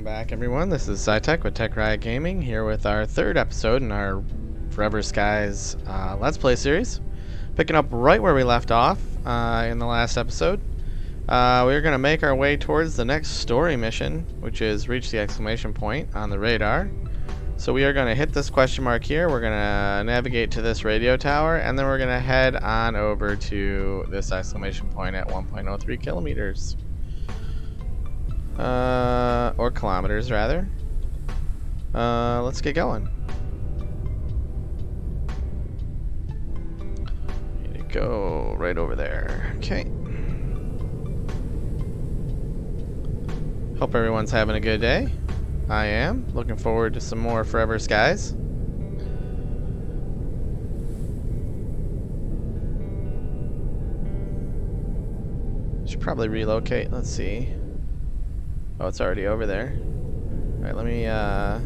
Welcome back, everyone. This is SciTech with TekRiot Gaming, here with our third episode in our Forever Skies uh, Let's Play series. Picking up right where we left off uh, in the last episode. Uh, we're going to make our way towards the next story mission, which is reach the exclamation point on the radar. So we are going to hit this question mark here, we're going to navigate to this radio tower, and then we're going to head on over to this exclamation point at 1.03 kilometers. Uh, or kilometers, rather. Uh, let's get going. Need to go right over there. Okay. Hope everyone's having a good day. I am. Looking forward to some more Forever Skies. Should probably relocate. Let's see. Oh, it's already over there. Alright, let me uh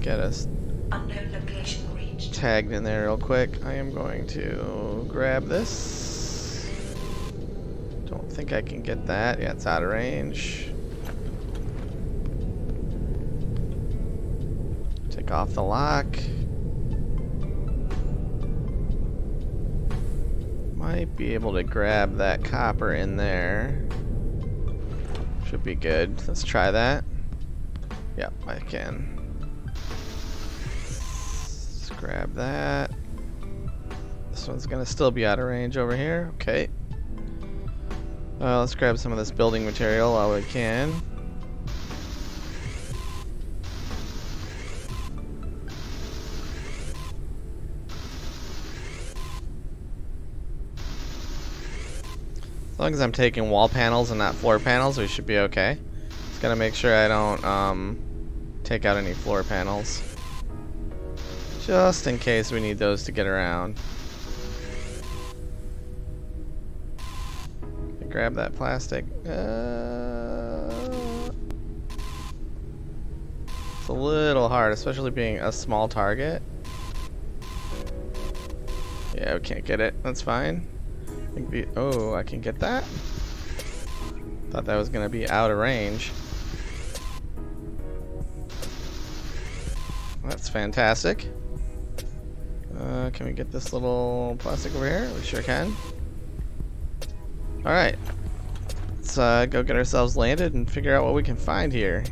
get us Unknown location reached. tagged in there real quick. I am going to grab this. Don't think I can get that. Yeah, it's out of range. Take off the lock. Might be able to grab that copper in there. Should be good. Let's try that. Yep, I can. Let's grab that. This one's gonna still be out of range over here. Okay. Uh, let's grab some of this building material while we can. Long as I'm taking wall panels and not floor panels, we should be okay. Just gotta make sure I don't um, take out any floor panels. Just in case we need those to get around. Grab that plastic. Uh, it's a little hard, especially being a small target. Yeah, we can't get it. That's fine. Think the- oh, I can get that? Thought that was gonna be out of range. That's fantastic. Uh, can we get this little plastic over here? We sure can. Alright. Let's uh, go get ourselves landed and figure out what we can find here.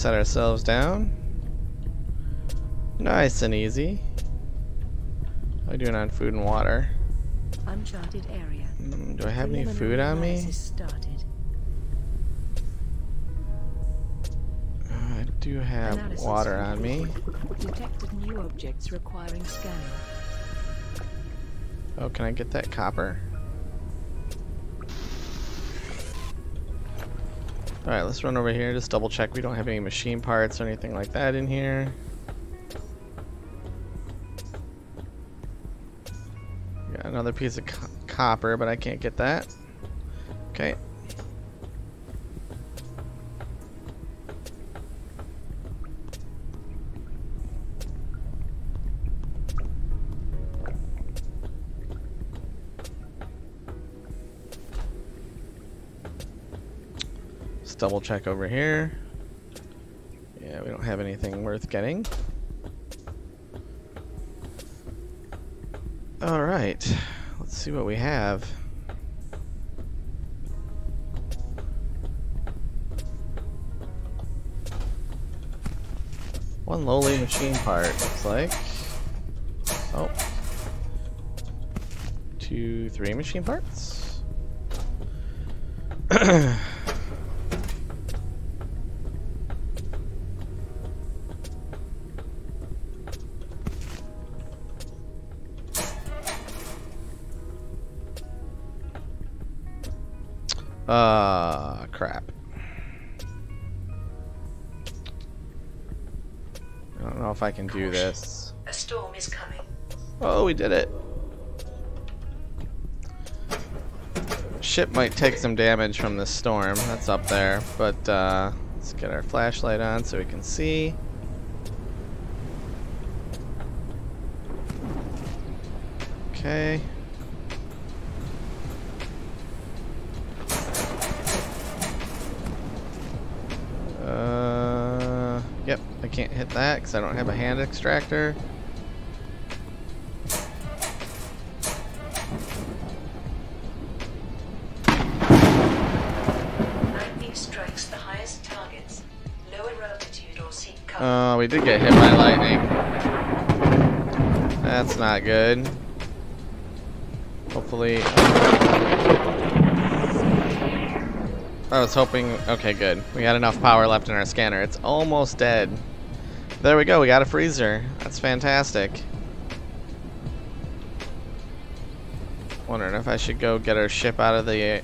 Set ourselves down. Nice and easy. How are we doing on food and water? Uncharted area. Mm, do I have any food on me? Analysis I do have Analysis water on me. Detected new objects requiring scanning. Oh, can I get that copper? Alright, let's run over here, just double check we don't have any machine parts or anything like that in here. Got another piece of co copper, but I can't get that. Okay. Double check over here. Yeah, we don't have anything worth getting. Alright, let's see what we have. One lowly machine part, looks like. Oh. Two, three machine parts? Ah, crap. I don't know if I can do this. A storm is coming. Oh, we did it. ship might take some damage from the storm. That's up there. But uh, let's get our flashlight on so we can see. Okay. Uh, yep, I can't hit that because I don't have a hand extractor. Lightning strikes the highest targets. Lower altitude or seek cover. Oh, we did get hit by lightning. That's not good. Hopefully. I was hoping. Okay, good. We had enough power left in our scanner. It's almost dead. There we go. We got a freezer. That's fantastic. Wondering if I should go get our ship out of the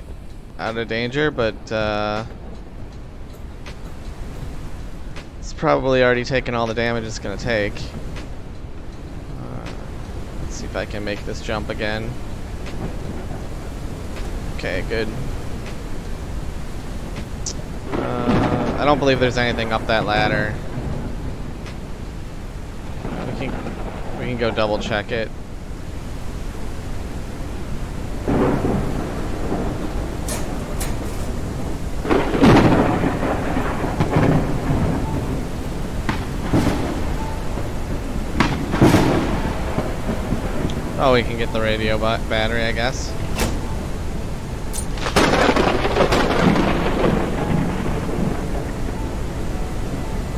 out of danger, but uh, it's probably already taken all the damage it's gonna take. Uh, let's see if I can make this jump again. Okay, good. Uh, I don't believe there's anything up that ladder. We can go double check it. Oh, we can get the radio ba battery, I guess.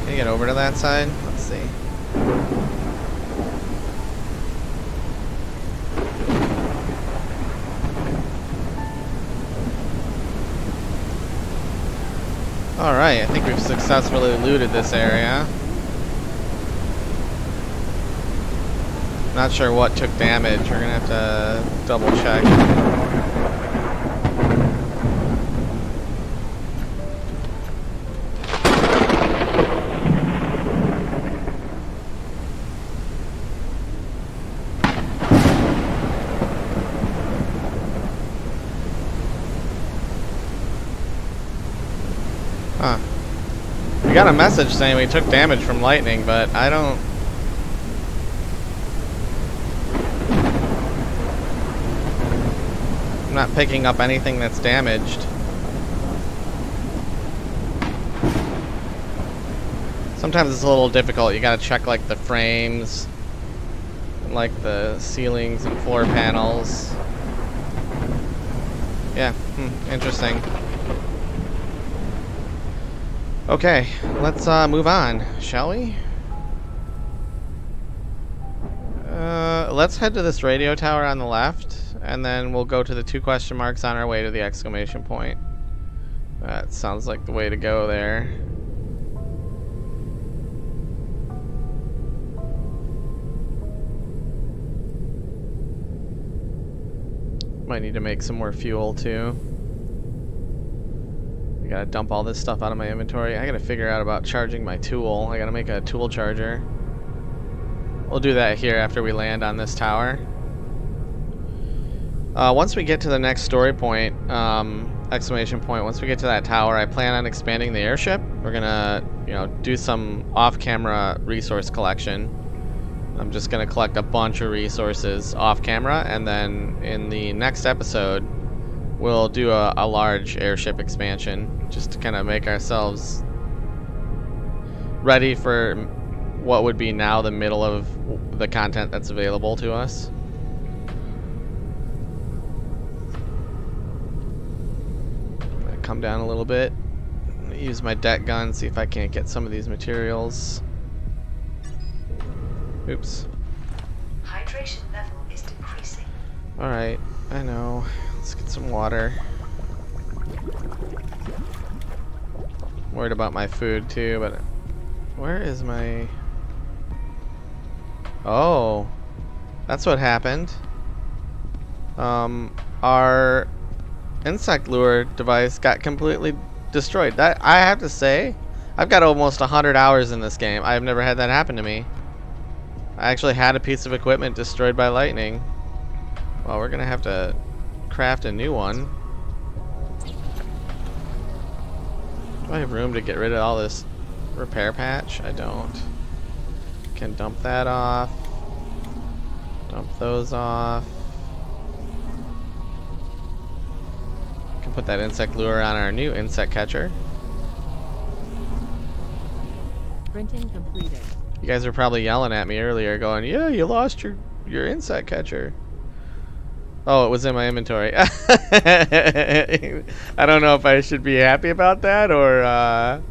Can you get over to that side? Let's see. Alright, I think we've successfully looted this area. Not sure what took damage. We're gonna have to double check. Huh. We a message saying we took damage from lightning, but I don't I'm not picking up anything that's damaged. Sometimes it's a little difficult. You gotta check like the frames, like the ceilings and floor panels. Yeah, hmm, interesting. Okay, let's uh, move on, shall we? Uh, let's head to this radio tower on the left and then we'll go to the two question marks on our way to the exclamation point. That sounds like the way to go there. Might need to make some more fuel too. I gotta dump all this stuff out of my inventory. I gotta figure out about charging my tool. I gotta make a tool charger. We'll do that here after we land on this tower. Uh, once we get to the next story point, um, exclamation point, once we get to that tower, I plan on expanding the airship. We're gonna, you know, do some off-camera resource collection. I'm just gonna collect a bunch of resources off-camera, and then in the next episode, we'll do a, a large airship expansion, just to kind of make ourselves ready for what would be now the middle of the content that's available to us. come down a little bit. Use my deck gun, see if I can't get some of these materials. Oops. Hydration level is decreasing. Alright, I know. Let's get some water. Worried about my food too, but where is my... Oh, that's what happened. Um, our insect lure device got completely destroyed. That I have to say, I've got almost 100 hours in this game. I've never had that happen to me. I actually had a piece of equipment destroyed by lightning. Well, we're gonna have to craft a new one. Do I have room to get rid of all this repair patch? I don't. Can dump that off. Dump those off. Can put that insect lure on our new insect catcher. Printing completed. You guys were probably yelling at me earlier going, yeah, you lost your, your insect catcher. Oh, it was in my inventory. I don't know if I should be happy about that or... Uh...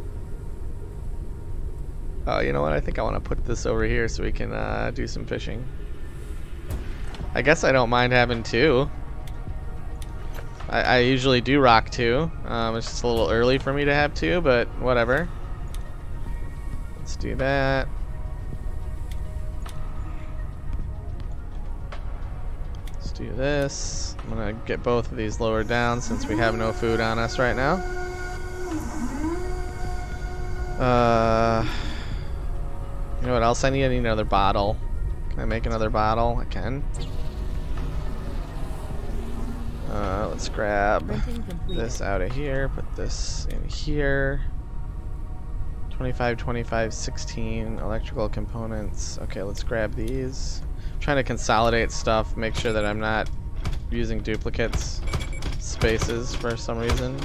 Oh, you know what? I think I want to put this over here so we can uh, do some fishing. I guess I don't mind having two. I, I usually do rock two. Um, it's just a little early for me to have two, but whatever. Let's do that. Do this. I'm gonna get both of these lower down since we have no food on us right now. Uh, you know what else I need? I need another bottle. Can I make another bottle? I can. Uh, let's grab this out of here, put this in here. 25, 25, 16 electrical components. Okay, let's grab these. Trying to consolidate stuff, make sure that I'm not using duplicates spaces for some reason.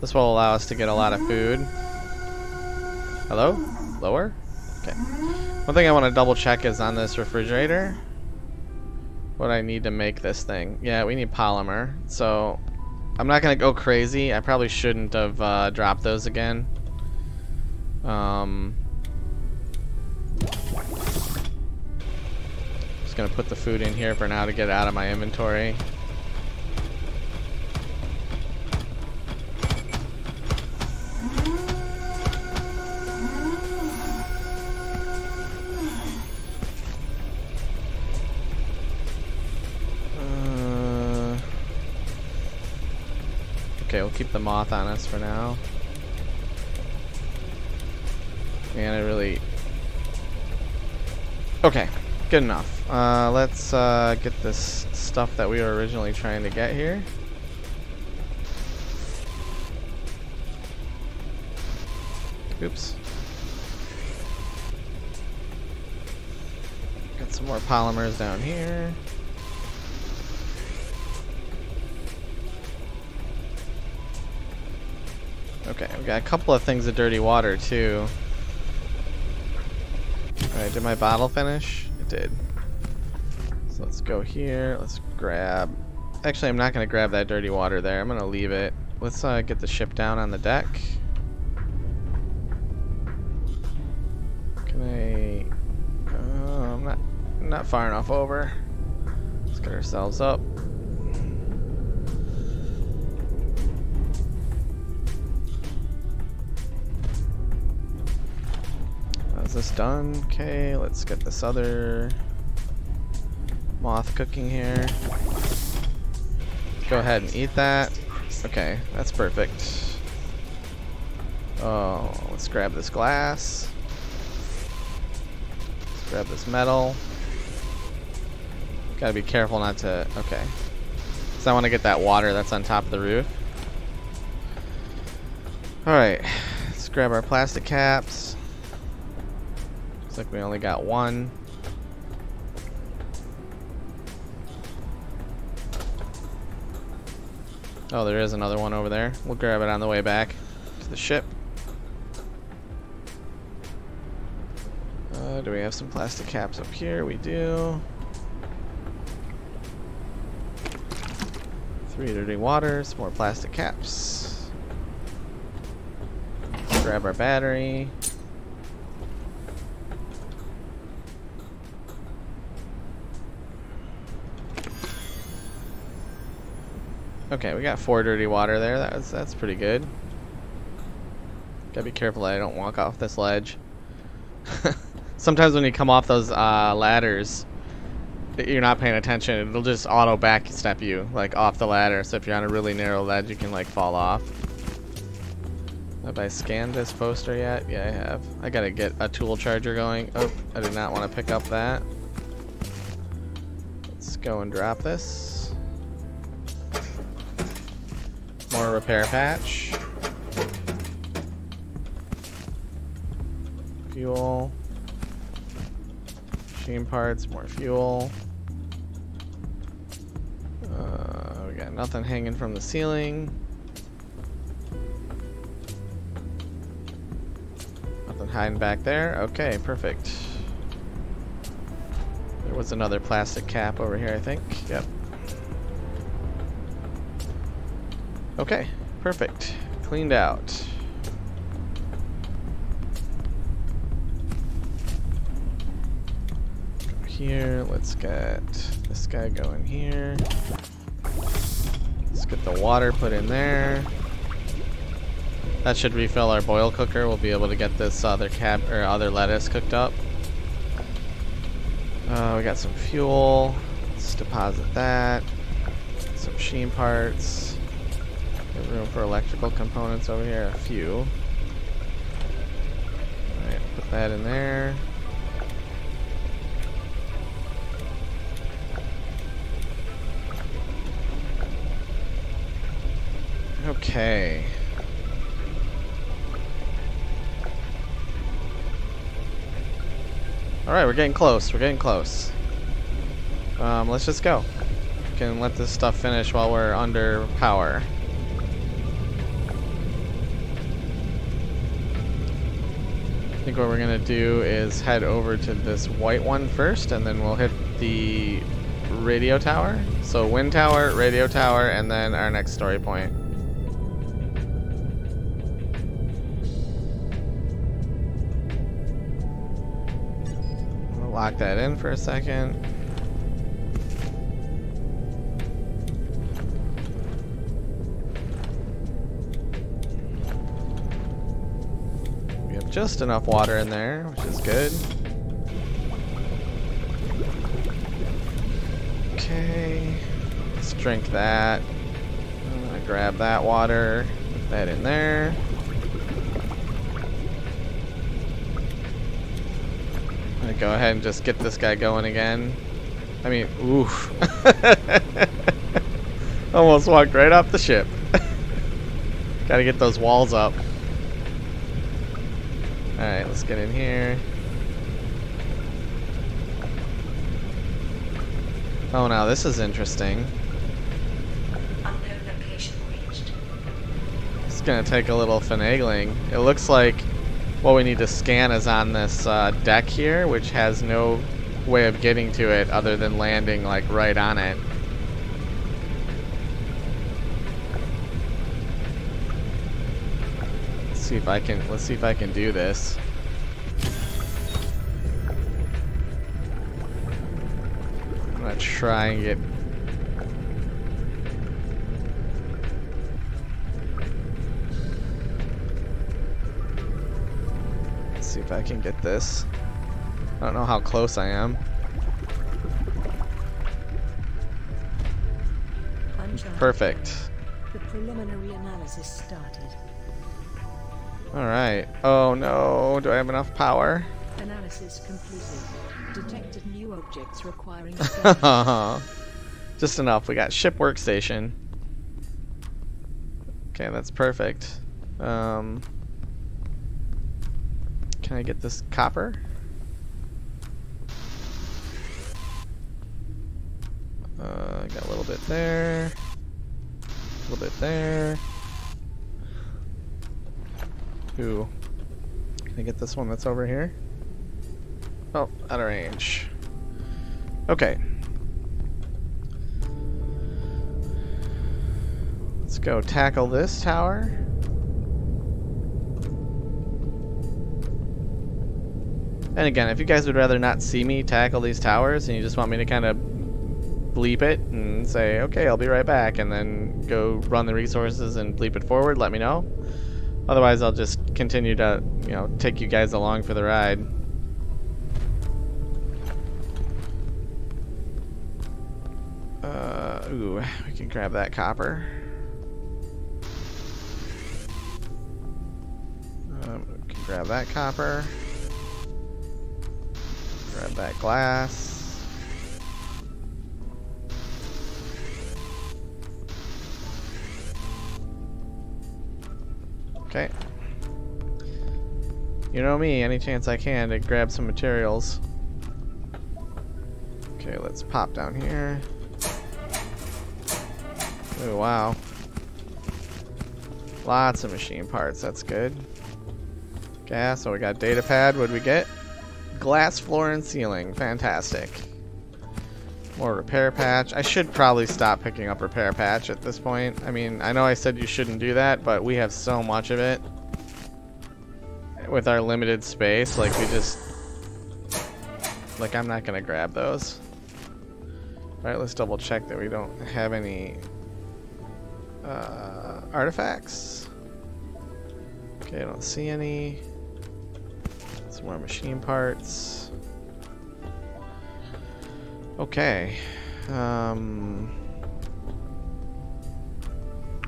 This will allow us to get a lot of food. Hello? Lower? Okay. One thing I want to double check is on this refrigerator. What I need to make this thing. Yeah, we need polymer. So, I'm not to go crazy. I probably shouldn't have uh, dropped those again. Um, just to put the food in here for now to get out of my inventory. We'll keep the moth on us for now. Man, I really... Okay, good enough. Uh, let's uh, get this stuff that we were originally trying to get here. Oops. Got some more polymers down here. We got a couple of things of dirty water too. Alright, did my bottle finish? It did. So let's go here. Let's grab... Actually, I'm not going to grab that dirty water there. I'm going to leave it. Let's uh, get the ship down on the deck. Can I... Oh, I'm not, not far enough over. Let's get ourselves up. Is this done? Okay, let's get this other moth cooking here. Go ahead and eat that. Okay, that's perfect. Oh, let's grab this glass. Let's grab this metal. Gotta be careful not to. Okay. So I want to get that water that's on top of the roof. Alright, let's grab our plastic caps. Like we only got one. Oh, there is another one over there. We'll grab it on the way back to the ship. Uh, do we have some plastic caps up here? We do. Three dirty waters, more plastic caps. Grab our battery. Okay, we got four dirty water there. That's that's pretty good. Gotta be careful that I don't walk off this ledge. Sometimes when you come off those uh, ladders, you're not paying attention. It'll just auto back step you like off the ladder. So if you're on a really narrow ledge, you can like fall off. Have I scanned this poster yet? Yeah, I have. I gotta get a tool charger going. Oh, I did not want to pick up that. Let's go and drop this. More repair patch. Fuel. Machine parts, more fuel. Uh, we got nothing hanging from the ceiling. Nothing hiding back there. Okay, perfect. There was another plastic cap over here, I think. Yep. Okay, perfect. Cleaned out. Here, let's get this guy going here. Let's get the water put in there. That should refill our boil cooker. We'll be able to get this other cab or other lettuce cooked up. Uh, we got some fuel. Let's deposit that. Some machine parts. Room for electrical components over here. A few. Alright, put that in there. Okay. Alright, we're getting close. We're getting close. Um, let's just go. We can let this stuff finish while we're under power. Think what we're gonna do is head over to this white one first, and then we'll hit the radio tower. So wind tower, radio tower, and then our next story point. Lock that in for a second. Just enough water in there, which is good. Okay, let's drink that. I'm gonna grab that water, put that in there. I'm gonna go ahead and just get this guy going again. I mean, oof. Almost walked right off the ship. Gotta get those walls up. Alright, let's get in here. Oh, now this is interesting. Unknown location reached. It's gonna take a little finagling. It looks like what we need to scan is on this uh, deck here, which has no way of getting to it other than landing like right on it. See if I can. Let's see if I can do this. I'm gonna try and get Let's see if I can get this. I don't know how close I am. Perfect. The preliminary analysis started. Alright. Oh no, do I have enough power? Analysis completed. Detected new objects requiring. Just enough. We got ship workstation. Okay, that's perfect. Um, can I get this copper? Uh, got a little bit there. A little bit there. Ooh. Can I get this one that's over here? Oh, out of range. Okay. Let's go tackle this tower. And again, if you guys would rather not see me tackle these towers and you just want me to kind of bleep it and say, okay, I'll be right back, and then go run the resources and bleep it forward, let me know. Otherwise, I'll just continue to, you know, take you guys along for the ride. Uh, ooh, we can grab that copper. Um, we can grab that copper. Grab that glass. Okay. You know me, any chance I can to grab some materials. Okay, let's pop down here. Oh, wow. Lots of machine parts, that's good. Gas, so we got data pad, what'd we get? Glass floor and ceiling, fantastic. More repair patch. I should probably stop picking up repair patch at this point. I mean, I know I said you shouldn't do that, but we have so much of it. With our limited space, like we just... Like, I'm not gonna grab those. Alright, let's double check that we don't have any uh, artifacts. Okay, I don't see any. Some more machine parts. Okay. Um,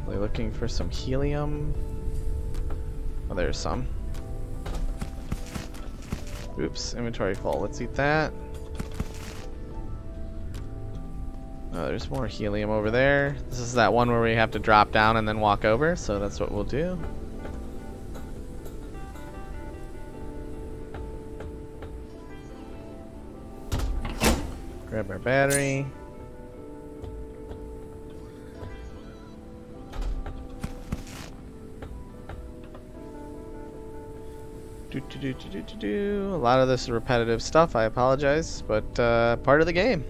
are looking for some helium? Oh, there's some. Oops, inventory full. Let's eat that. Oh, there's more helium over there. This is that one where we have to drop down and then walk over, so that's what we'll do. Grab our battery. Do, do, do, do, do, do. A lot of this is repetitive stuff, I apologize, but uh, part of the game.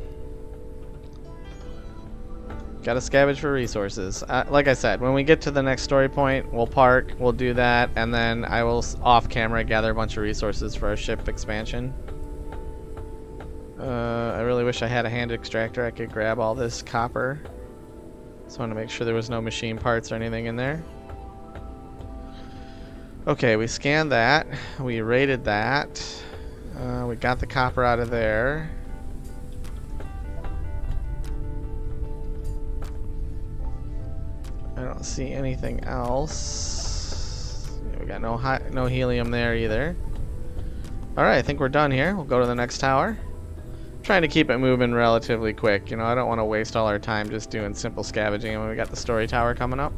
Gotta scavenge for resources. Uh, like I said, when we get to the next story point, we'll park, we'll do that, and then I will off camera gather a bunch of resources for our ship expansion. I wish I had a hand extractor. I could grab all this copper. Just want to make sure there was no machine parts or anything in there. Okay, we scanned that. We rated that. Uh, we got the copper out of there. I don't see anything else. We got no no helium there either. Alright, I think we're done here. We'll go to the next tower. Trying to keep it moving relatively quick. You know, I don't want to waste all our time just doing simple scavenging when we got the story tower coming up.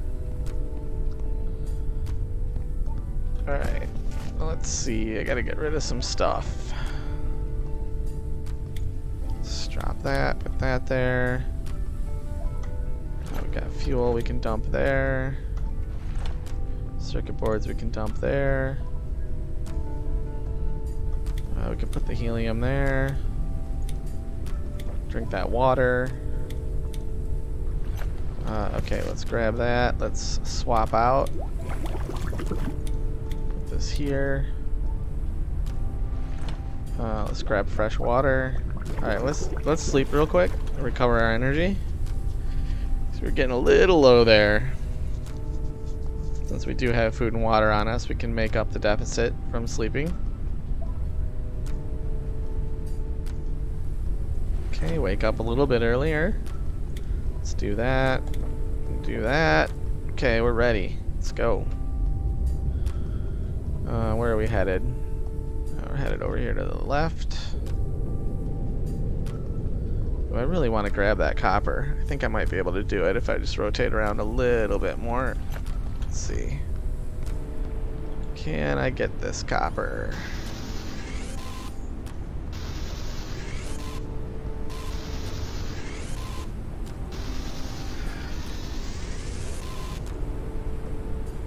Alright, let's see. I gotta get rid of some stuff. Let's drop that, put that there. We've got fuel we can dump there. Circuit boards we can dump there. Uh, we can put the helium there. Drink that water. Uh, okay, let's grab that. Let's swap out. Put this here. Uh, let's grab fresh water. All right, let's let's sleep real quick. Recover our energy. So we're getting a little low there. Since we do have food and water on us, we can make up the deficit from sleeping. Okay, wake up a little bit earlier. Let's do that. Do that. Okay, we're ready. Let's go. Uh, where are we headed? Uh, we're headed over here to the left. Do I really want to grab that copper? I think I might be able to do it if I just rotate around a little bit more. Let's see. Can I get this copper?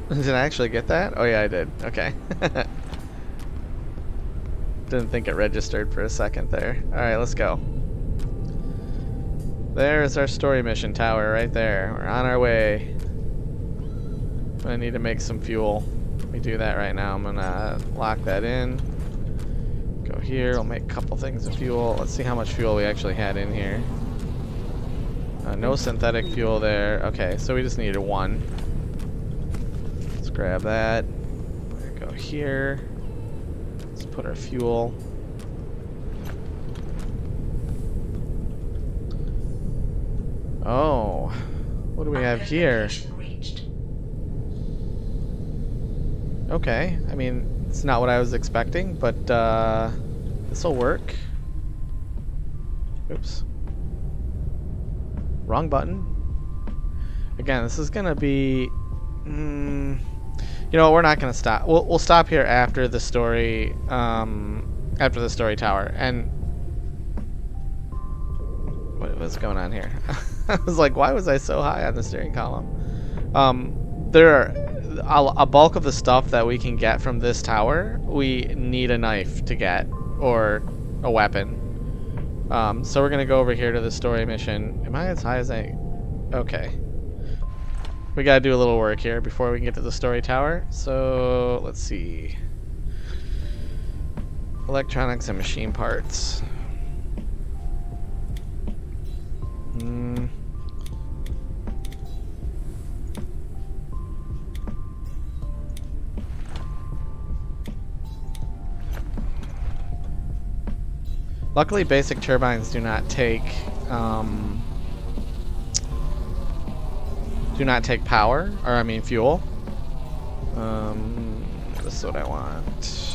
did I actually get that? Oh yeah, I did. Okay. Didn't think it registered for a second there. Alright, let's go. There's our story mission tower right there. We're on our way. I need to make some fuel. Let me do that right now. I'm gonna lock that in. Go here. We'll make a couple things of fuel. Let's see how much fuel we actually had in here. Uh, no synthetic fuel there. Okay, so we just needed one. Grab that. Go here. Let's put our fuel. Oh, what do we have here? Okay, I mean, it's not what I was expecting, but uh, this will work. Oops. Wrong button. Again, this is gonna be. Mm, You know, we're not gonna stop. We'll we'll stop here after the story, um, after the story tower. And what was going on here? I was like, why was I so high on the steering column? Um, there are a, a bulk of the stuff that we can get from this tower. We need a knife to get or a weapon. Um, so we're gonna go over here to the story mission. Am I as high as I? Okay. We gotta do a little work here before we can get to the story tower. So let's see. Electronics and machine parts. Hmm. Luckily, basic turbines do not take um, do not take power, or I mean fuel. Um, this is what I want.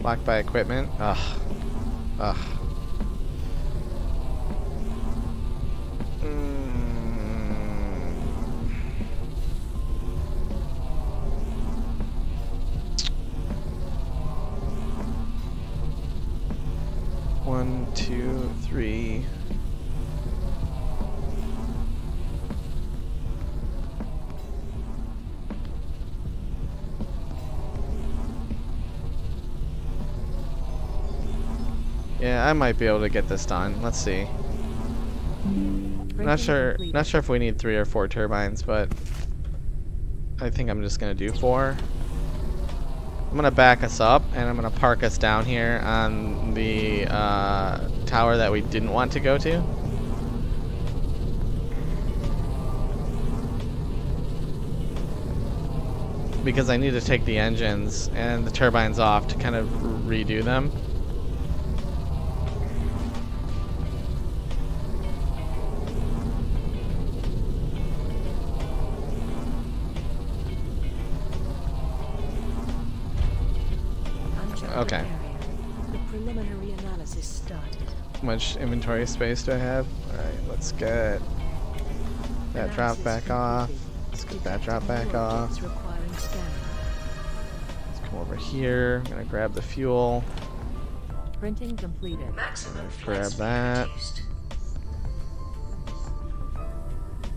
Blocked by equipment. Ugh. Ugh. Mm. One, two, three. Yeah, I might be able to get this done. Let's see. Not sure. Not sure if we need three or four turbines, but I think I'm just gonna do four. I'm gonna back us up, and I'm gonna park us down here on the uh, tower that we didn't want to go to. Because I need to take the engines and the turbines off to kind of redo them. Okay. The preliminary analysis started. How much inventory space do I have? Alright, let's get that drop back off. Let's get that drop back off. objects requiring scanning. Let's come over here. I'm gonna grab the fuel. Printing completed. Maximum Grab that.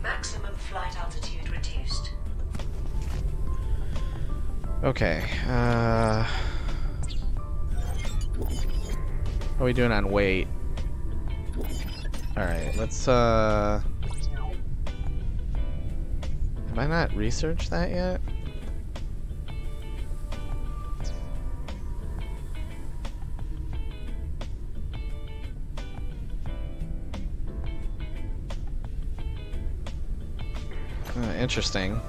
Maximum flight altitude reduced. Okay. Uh, what are we doing on weight? Alright, let's uh Have I not researched that yet? Uh, interesting.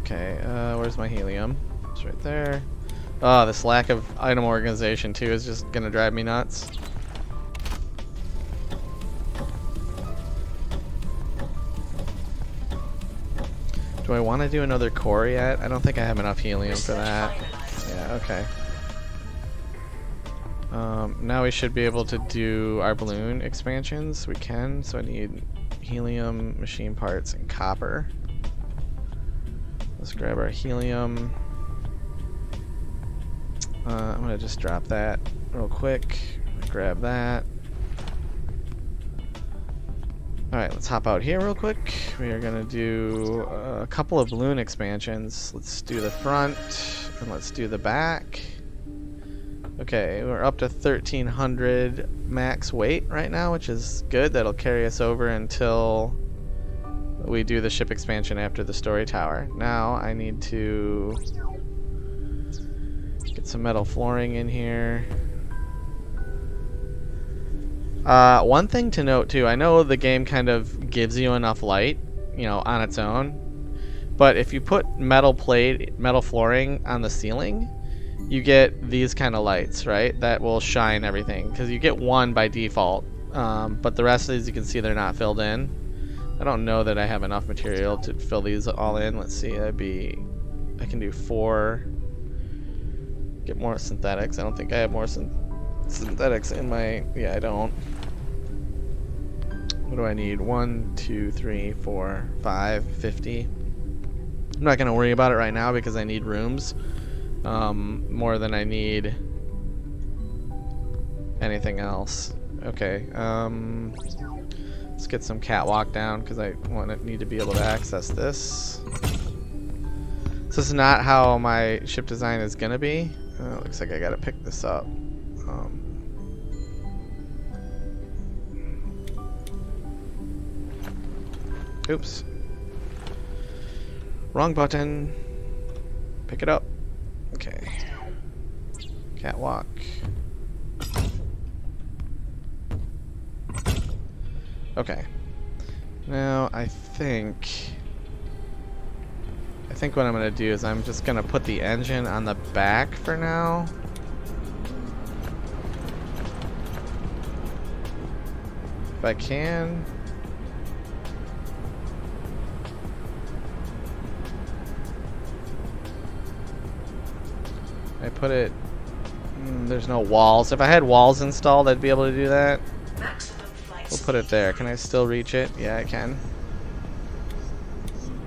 Okay, uh, where's my helium? It's right there. Oh, this lack of item organization too is just gonna drive me nuts. Do I want to do another core yet? I don't think I have enough helium for that. Yeah, okay. Um, now we should be able to do our balloon expansions. We can, so I need helium, machine parts, and copper. Let's grab our helium. Uh, I'm gonna just drop that real quick. Grab that. Alright, let's hop out here real quick. We are gonna do a couple of balloon expansions. Let's do the front and let's do the back. Okay, we're up to 1300 max weight right now, which is good. That'll carry us over until we do the ship expansion after the story tower. Now I need to get some metal flooring in here. Uh, one thing to note too, I know the game kind of gives you enough light, you know, on its own, but if you put metal plate, metal flooring on the ceiling, you get these kind of lights, right? That will shine everything because you get one by default, um, but the rest of these you can see they're not filled in. I don't know that I have enough material to fill these all in. Let's see, that'd be, I can do four. Get more synthetics. I don't think I have more syn synthetics in my, yeah, I don't. What do I need? One, two, three, four, five, fifty. I'm not going to worry about it right now because I need rooms um, more than I need anything else. Okay, um, let's get some catwalk down because I want to need to be able to access this. So this is not how my ship design is going to be. Uh, looks like I got to pick this up. Um, oops. Wrong button. Pick it up. Okay. Catwalk. Okay. Now I think I think what I'm gonna do is I'm just gonna put the engine on the back for now. If I can. I put it mm, there's no walls. If I had walls installed, I'd be able to do that. We'll put it there. Can I still reach it? Yeah, I can.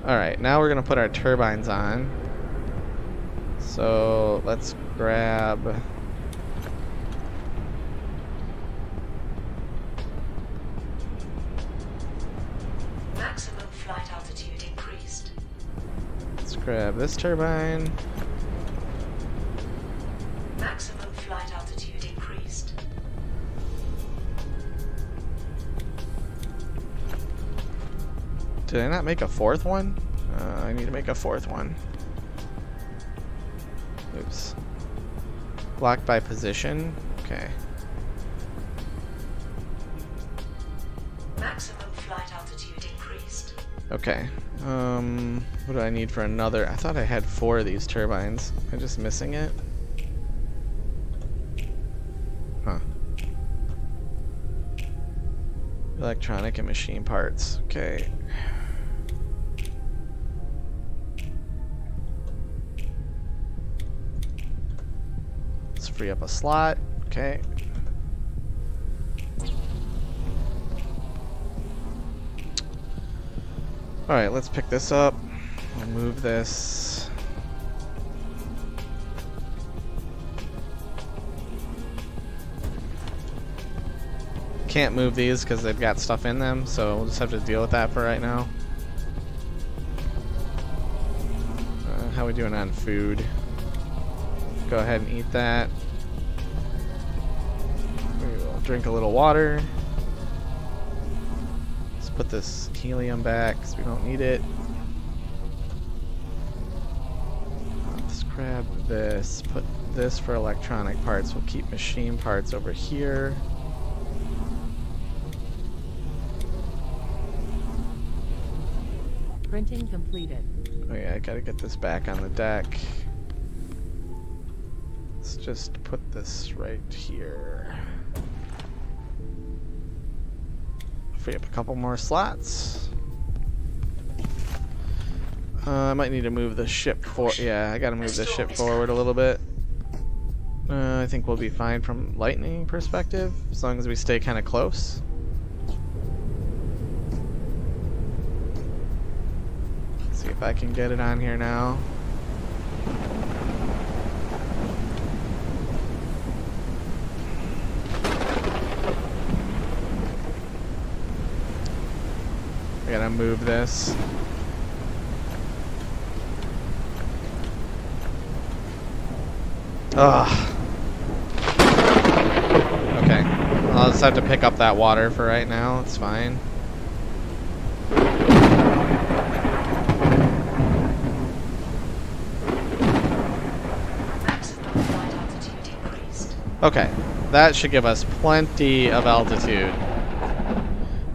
Alright, now we're going to put our turbines on. So, let's grab... Maximum flight altitude increased. Let's grab this turbine. Did I not make a fourth one? Uh, I need to make a fourth one. Oops. Blocked by position. Okay. Maximum flight altitude increased. Okay. Um, what do I need for another? I thought I had four of these turbines. Am I just missing it? Huh. Electronic and machine parts. Okay. Free up a slot. Okay. Alright, let's pick this up. Move this. Can't move these because they've got stuff in them, so we'll just have to deal with that for right now. Uh, how we doing on food? Go ahead and eat that. Drink a little water. Let's put this helium back because we don't need it. Let's grab this, put this for electronic parts. We'll keep machine parts over here. Printing completed. Oh yeah, I gotta get this back on the deck. Let's just put this right here. Free up a couple more slots. Uh, I might need to move the ship for. Yeah, I gotta move the ship forward a little bit. Uh, I think we'll be fine from lightning perspective, as long as we stay kind of close. See if I can get it on here now. Gotta move this. Ugh. Okay. I'll just have to pick up that water for right now. It's fine. Okay. That should give us plenty of altitude.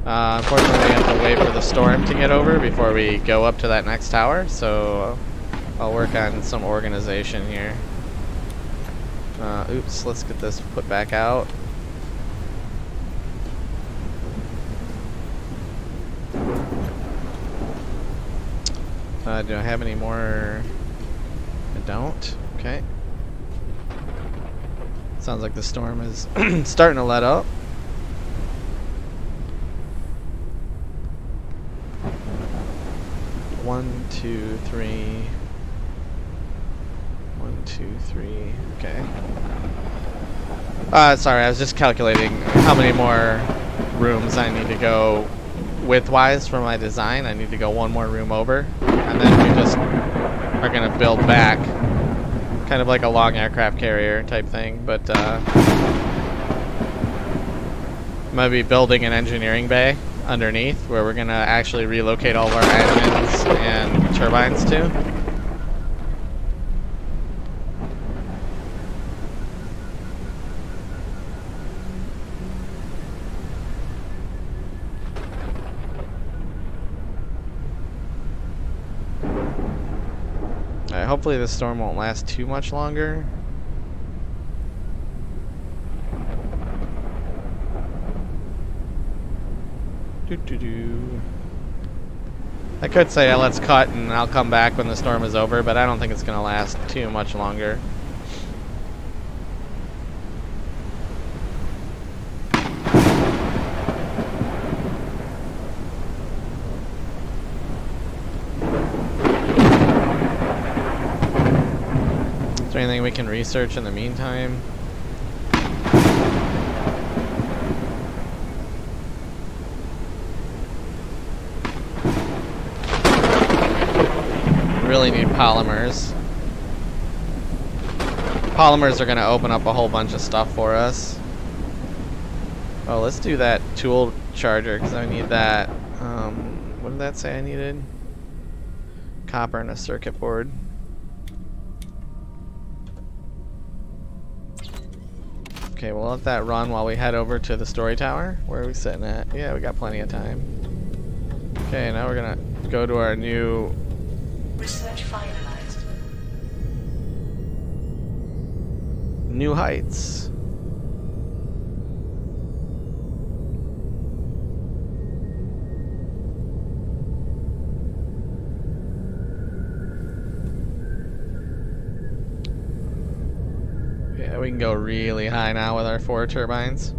Uh, unfortunately, we have to wait for the storm to get over before we go up to that next tower, so I'll work on some organization here. Uh, oops, let's get this put back out. Uh, do I have any more? I don't. Okay. Sounds like the storm is starting to let up. one, two, three. One, two, three. Okay. Uh, sorry, I was just calculating how many more rooms I need to go width-wise for my design. I need to go one more room over, and then we just are gonna build back, kind of like a long aircraft carrier type thing. But uh, I'm gonna be building an engineering bay underneath where we're gonna actually relocate all of our engines and turbines to. Alright, hopefully this storm won't last too much longer. Doo -doo -doo. I could say let's cut and I'll come back when the storm is over, but I don't think it's going to last too much longer. Is there anything we can research in the meantime? Really need polymers. Polymers are going to open up a whole bunch of stuff for us. Oh, let's do that tool charger because I need that. Um, what did that say I needed? Copper and a circuit board. Okay, we'll let that run while we head over to the story tower. Where are we sitting at? Yeah, we got plenty of time. Okay, now we're gonna go to our new finalized. new heights. Yeah, we can go really high now with our four turbines.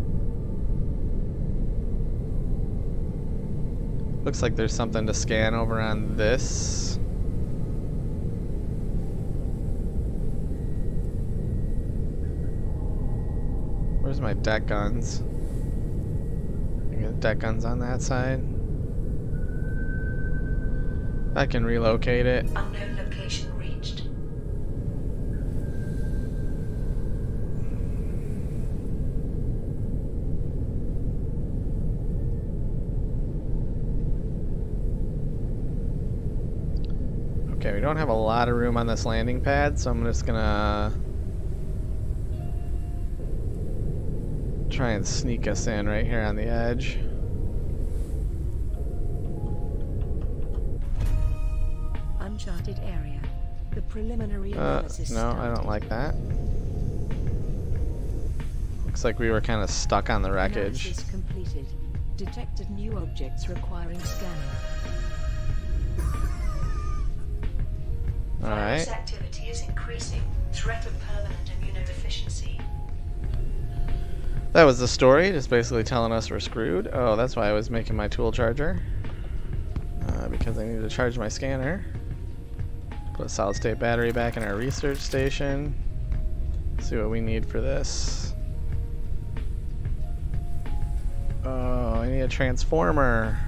Looks like there's something to scan over on this. Where's my deck guns? I got deck guns on that side. I can relocate it. Unknown location reached. Okay, we don't have a lot of room on this landing pad, so I'm just gonna try and sneak us in right here on the edge. Uncharted area. The preliminary Uh, no, I don't like that. Looks like we were kind of stuck on the wreckage. Analysis completed. Detected new objects requiring scanning. Virus Alright. activity is increasing. Threat of permanent immunodeficiency. That was the story, just basically telling us we're screwed. Oh, that's why I was making my tool charger. Uh, because I need to charge my scanner. Put a solid state battery back in our research station. See what we need for this. Oh, I need a transformer,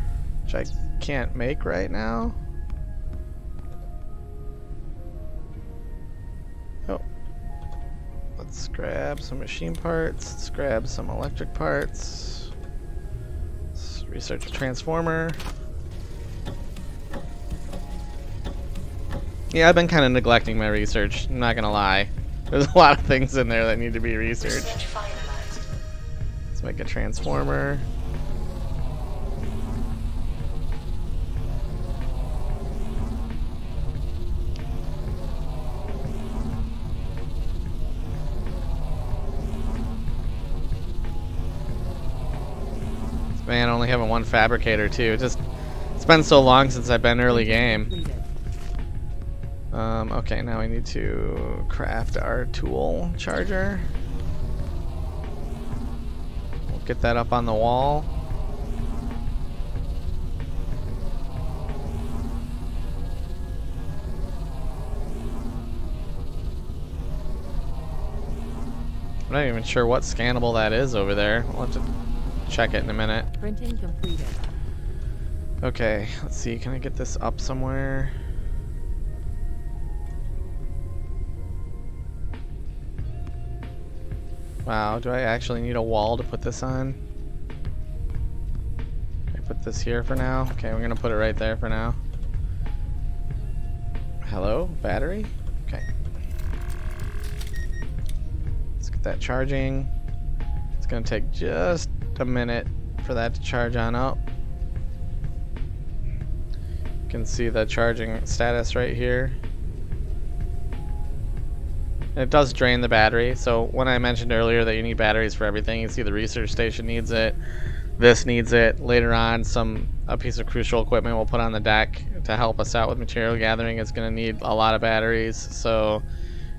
which I can't make right now. Grab some machine parts. Let's grab some electric parts. Let's research a transformer. Yeah, I've been kind of neglecting my research. I'm not gonna lie. There's a lot of things in there that need to be researched. Research. Let's make a transformer. man, only having one fabricator too. It just it's been so long since I've been early game. Um, okay, now we need to craft our tool charger. We'll get that up on the wall. I'm not even sure what scannable that is over there. We'll have to check it in a minute. Printing completed. Okay, let's see. Can I get this up somewhere? Wow, do I actually need a wall to put this on? I put this here for now. Okay, we're gonna put it right there for now. Hello, battery? Okay. Let's get that charging. It's gonna take just a minute for that to charge on up. You can see the charging status right here. It does drain the battery, so when I mentioned earlier that you need batteries for everything, you see the research station needs it, this needs it. Later on, some a piece of crucial equipment we'll put on the deck to help us out with material gathering is going to need a lot of batteries, so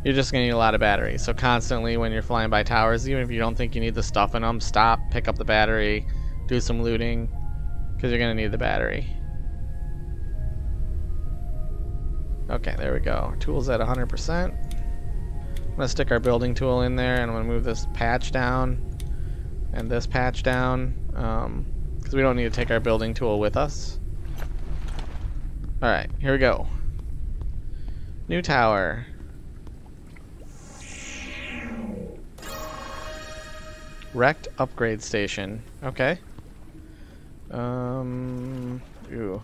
you're just going to need a lot of batteries. So constantly when you're flying by towers, even if you don't think you need the stuff in them, stop, pick up the battery, do some looting, because you're going to need the battery. Okay, there we go. Tools at 100%. I'm gonna stick our building tool in there and I'm gonna move this patch down and this patch down because um, we don't need to take our building tool with us. Alright, here we go. New tower. Wrecked upgrade station. Okay. Um, ooh.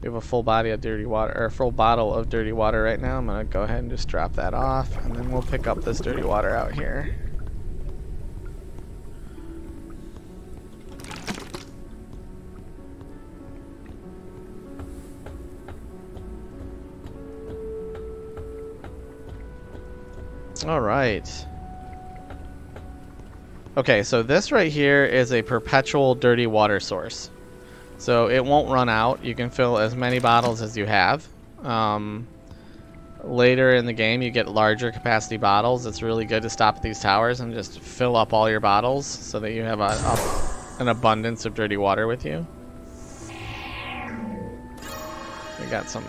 We have a full body of dirty water, or a full bottle of dirty water right now. I'm gonna go ahead and just drop that off, and then we'll pick up this dirty water out here. All right. Okay, so this right here is a perpetual dirty water source. So it won't run out. You can fill as many bottles as you have. Um, later in the game, you get larger capacity bottles. It's really good to stop at these towers and just fill up all your bottles so that you have a, a, an abundance of dirty water with you. We got some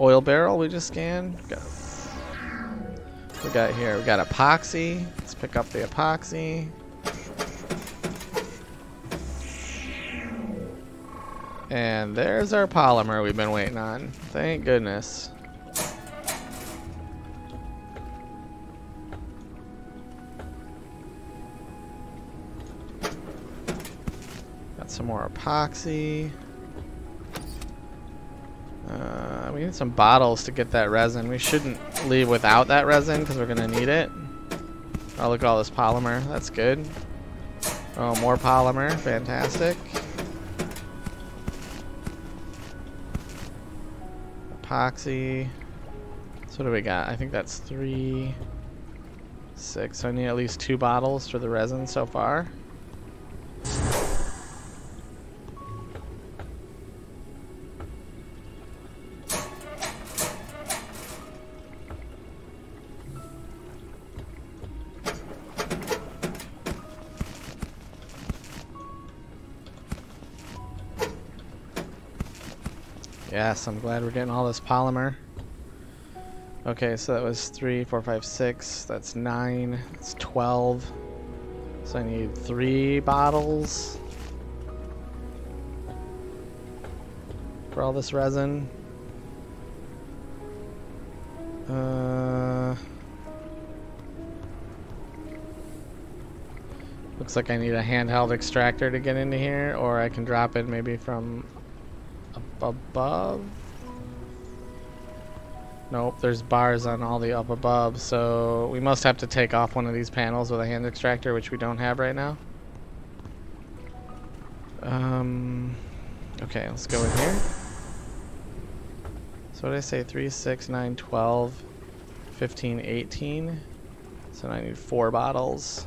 oil barrel we just scanned. Got, we got here, we got epoxy. Let's pick up the epoxy. And there's our polymer we've been waiting on. Thank goodness. Got some more epoxy. Uh, we need some bottles to get that resin. We shouldn't leave without that resin because we're going to need it. Oh, look at all this polymer. That's good. Oh, more polymer. Fantastic. epoxy. So what do we got? I think that's three, six. So I need at least two bottles for the resin so far. I'm glad we're getting all this polymer. Okay, so that was three, four, five, six. That's nine. That's 12. So I need three bottles for all this resin. Uh, looks like I need a handheld extractor to get into here, or I can drop it maybe from above? Nope, there's bars on all the up above, so we must have to take off one of these panels with a hand extractor, which we don't have right now. Um, okay, let's go in here. So what did I say? 3, 6, 9, 12, 15, 18. So I need four bottles.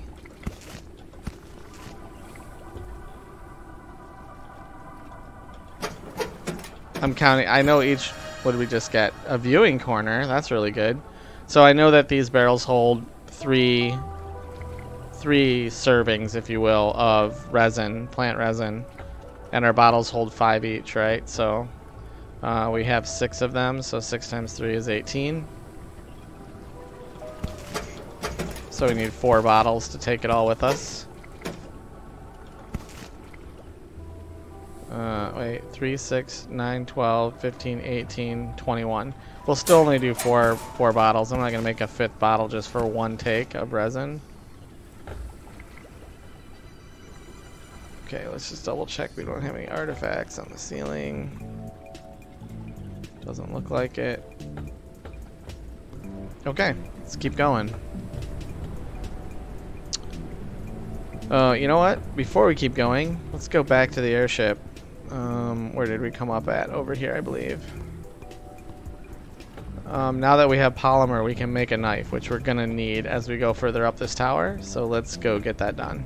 I'm counting. I know each. What did we just get? A viewing corner. That's really good. So I know that these barrels hold three, three servings, if you will, of resin, plant resin, and our bottles hold five each, right? So uh, we have six of them. So six times three is 18. So we need four bottles to take it all with us. Uh, wait, 3, 6, 9, 12, 15, 18, 21. We'll still only do four four bottles. I'm not going to make a fifth bottle just for one take of resin. Okay, let's just double check we don't have any artifacts on the ceiling. Doesn't look like it. Okay, let's keep going. Uh, you know what? Before we keep going, let's go back to the airship. Um, where did we come up at? Over here, I believe. Um, now that we have polymer, we can make a knife, which we're gonna need as we go further up this tower. So let's go get that done.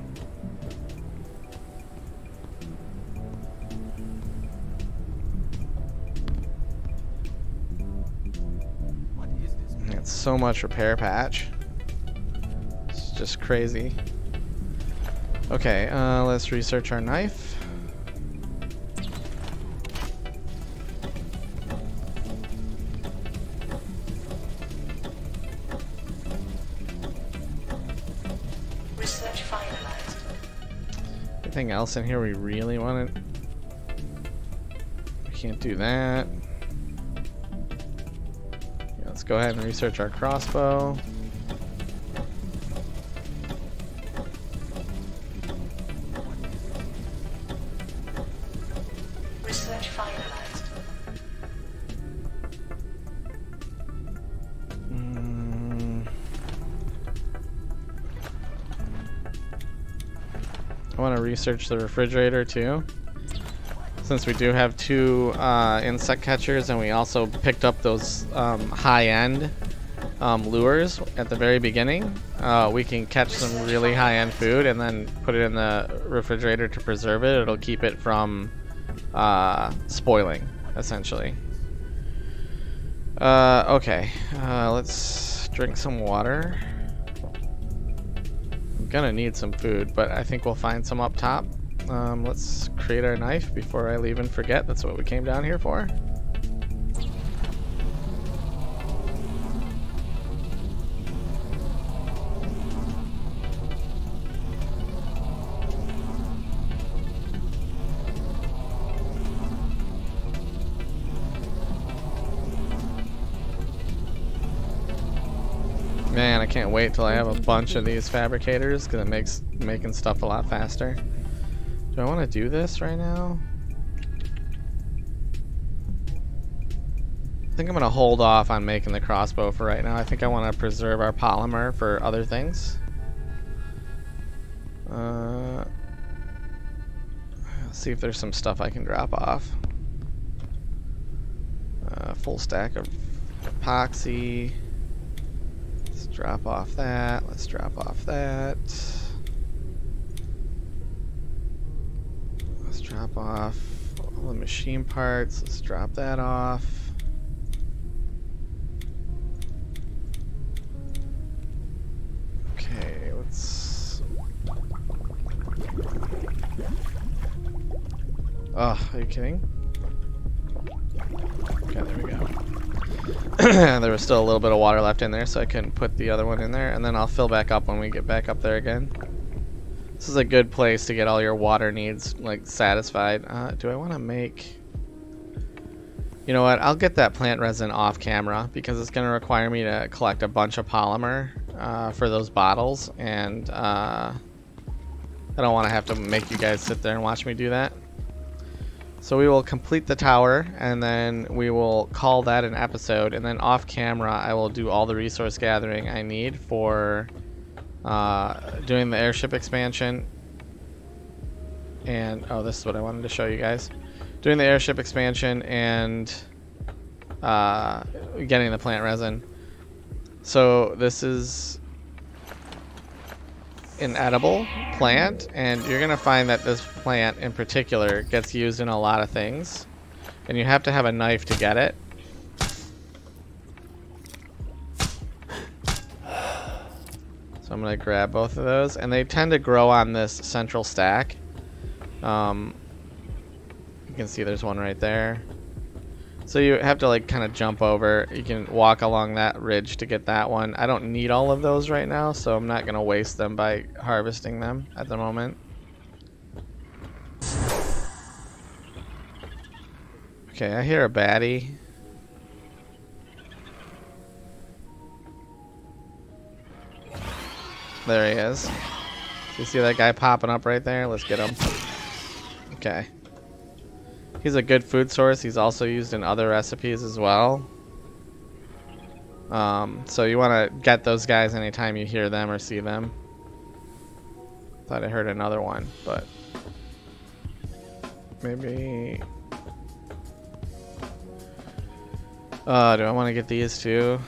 It's so much repair patch. It's just crazy. Okay, uh, let's research our knife. Anything else in here we really want to... We can't do that. Yeah, let's go ahead and research our crossbow. Research finalized. Want to research the refrigerator too. Since we do have two uh, insect catchers and we also picked up those um, high-end um, lures at the very beginning, uh, we can catch some really high-end food and then put it in the refrigerator to preserve it. It'll keep it from uh, spoiling, essentially. Uh, okay, uh, let's drink some water. Gonna need some food, but I think we'll find some up top. Um, let's create our knife before I leave and forget. That's what we came down here for. Wait till I have a bunch of these fabricators because it makes making stuff a lot faster. Do I want to do this right now? I think I'm going to hold off on making the crossbow for right now. I think I want to preserve our polymer for other things. Uh, see if there's some stuff I can drop off. Uh, full stack of epoxy. Drop off that. Let's drop off that. Let's drop off all the machine parts. Let's drop that off. Okay, let's. Oh, are you kidding? Okay, there we go. there was still a little bit of water left in there, so I couldn't put the other one in there. And then I'll fill back up when we get back up there again. This is a good place to get all your water needs like satisfied. Uh, do I want to make? You know what? I'll get that plant resin off camera because it's going to require me to collect a bunch of polymer uh, for those bottles, and uh, I don't want to have to make you guys sit there and watch me do that. So we will complete the tower and then we will call that an episode. And then off camera I will do all the resource gathering I need for uh, doing the airship expansion. And oh this is what I wanted to show you guys. Doing the airship expansion and uh, getting the plant resin. So this is edible plant and you're gonna find that this plant in particular gets used in a lot of things and you have to have a knife to get it. So I'm gonna grab both of those and they tend to grow on this central stack. Um, you can see there's one right there So you have to like kind of jump over. You can walk along that ridge to get that one. I don't need all of those right now, so I'm not gonna waste them by harvesting them at the moment. Okay, I hear a baddie. There he is. You see that guy popping up right there? Let's get him. Okay. He's a good food source. He's also used in other recipes as well. Um, so you want to get those guys anytime you hear them or see them. Thought I heard another one, but maybe. Uh, do I want to get these too?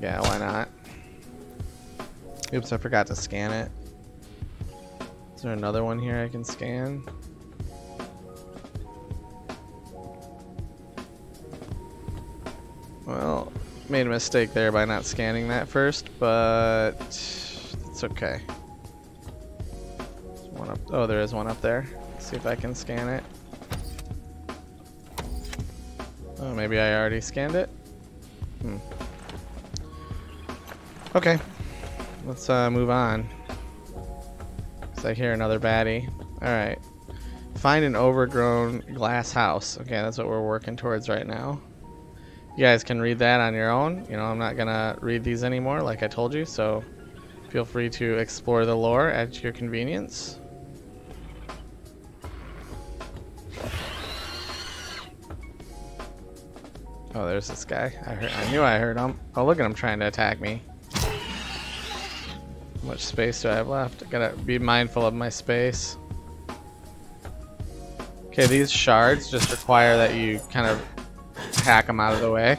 Yeah, why not? Oops, I forgot to scan it. Is there another one here I can scan? Well, made a mistake there by not scanning that first, but it's okay. One up. Oh, there is one up there. Let's see if I can scan it. Oh, maybe I already scanned it. Hmm. Okay, let's uh, move on. Cause I hear another baddie. All right. Find an overgrown glass house. Okay, that's what we're working towards right now. You guys can read that on your own. You know, I'm not gonna read these anymore, like I told you. So feel free to explore the lore at your convenience. Oh, there's this guy. I heard. I knew I heard him. Oh, look at him trying to attack me. How much space do I have left? I gotta be mindful of my space. Okay, these shards just require that you kind of hack them out of the way.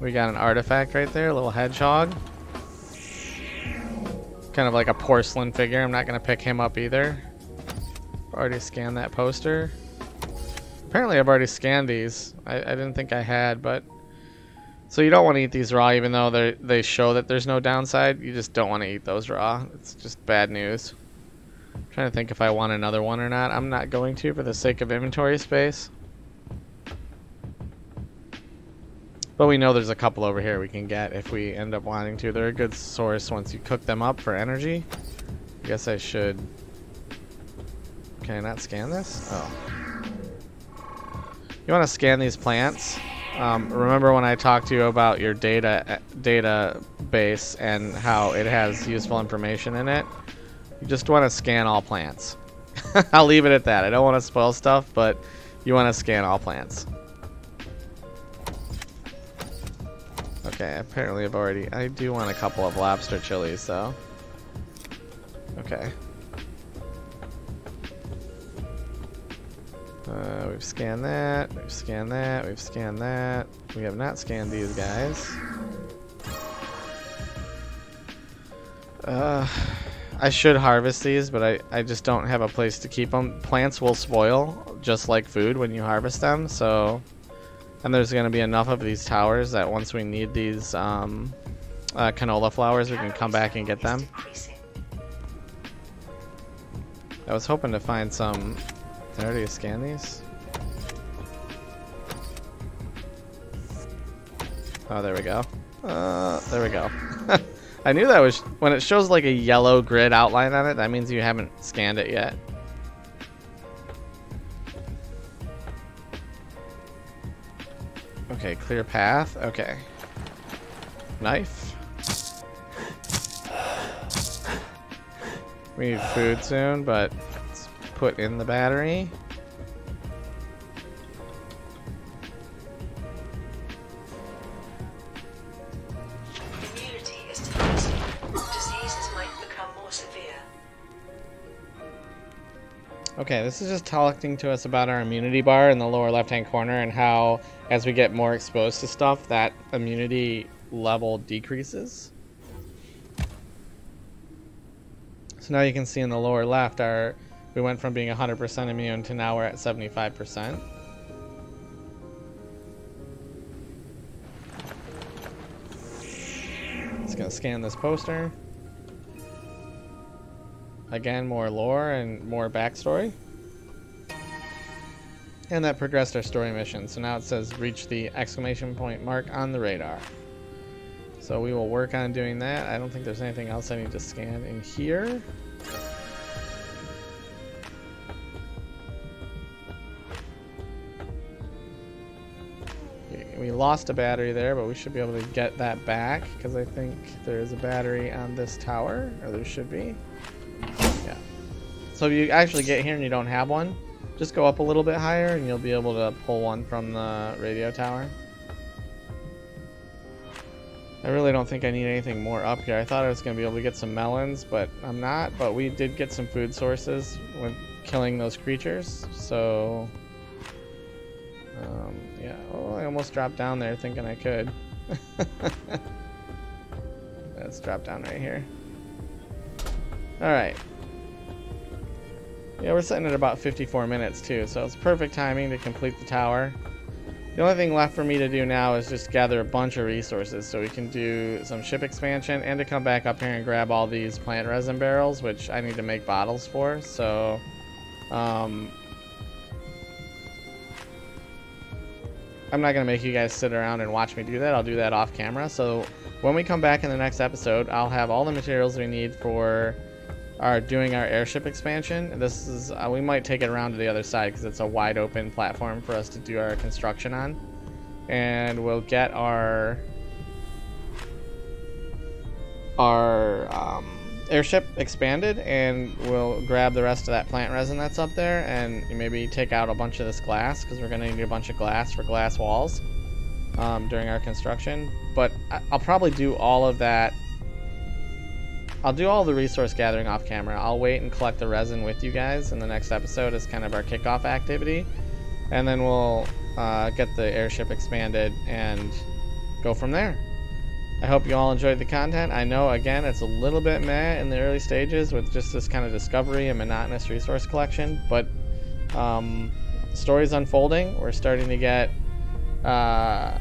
We got an artifact right there, a little hedgehog. Kind of like a porcelain figure. I'm not gonna pick him up either. Already scanned that poster. Apparently I've already scanned these. I, I didn't think I had, but... So you don't want to eat these raw even though they show that there's no downside. You just don't want to eat those raw. It's just bad news. I'm trying to think if I want another one or not. I'm not going to for the sake of inventory space. But we know there's a couple over here we can get if we end up wanting to. They're a good source once you cook them up for energy. I guess I should... Can I not scan this? Oh. You want to scan these plants. Um, remember when I talked to you about your data database and how it has useful information in it? You just want to scan all plants. I'll leave it at that. I don't want to spoil stuff, but you want to scan all plants. Okay, apparently I've already... I do want a couple of lobster chilies, though. Okay. Uh, we've scanned that, we've scanned that, we've scanned that. We have not scanned these guys. Uh, I should harvest these, but I, I just don't have a place to keep them. Plants will spoil, just like food, when you harvest them, so... And there's going to be enough of these towers that once we need these um, uh, canola flowers, we can come back and get them. I was hoping to find some did I already scan these? Oh, there we go. Uh, there we go. I knew that was when it shows like a yellow grid outline on it. That means you haven't scanned it yet. Okay, clear path. Okay. Knife. We need food soon, but let's put in the battery. Okay, this is just talking to us about our immunity bar in the lower left-hand corner and how as we get more exposed to stuff, that immunity level decreases. So now you can see in the lower left, our we went from being 100% immune to now we're at 75%. Just gonna scan this poster. Again, more lore and more backstory. And that progressed our story mission. So now it says reach the exclamation point mark on the radar. So we will work on doing that. I don't think there's anything else I need to scan in here. We- lost a battery there, but we should be able to get that back because I think there is a battery on this tower, or there should be. Yeah. So if you actually get here and you don't have one, just go up a little bit higher and you'll be able to pull one from the radio tower. I really don't think I need anything more up here. I thought I was going to be able to get some melons, but I'm not. But we did get some food sources when killing those creatures, so... Um, yeah, oh, I almost dropped down there thinking I could. Let's drop down right here. Alright. Yeah, we're sitting at about 54 minutes too, so it's perfect timing to complete the tower. The only thing left for me to do now is just gather a bunch of resources so we can do some ship expansion and to come back up here and grab all these plant resin barrels, which I need to make bottles for. So, um, I'm not going to make you guys sit around and watch me do that. I'll do that off camera. So when we come back in the next episode, I'll have all the materials we need for our doing our airship expansion. This is uh, we might take it around to the other side because it's a wide open platform for us to do our construction on. And we'll get our our um, airship expanded and we'll grab the rest of that plant resin that's up there and maybe take out a bunch of this glass because we're going to need a bunch of glass for glass walls um, during our construction. But I'll probably do all of that. I'll do all the resource gathering off camera. I'll wait and collect the resin with you guys in the next episode as kind of our kickoff activity. And then we'll uh, get the airship expanded and go from there. I hope you all enjoyed the content. I know, again, it's a little bit meh in the early stages with just this kind of discovery and monotonous resource collection, but um, story's unfolding. We're starting to get uh,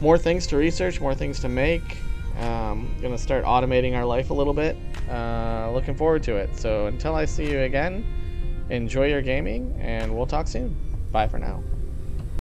more things to research, more things to make. Um, gonna start automating our life a little bit. Uh, looking forward to it. So until I see you again, enjoy your gaming, and we'll talk soon. Bye for now.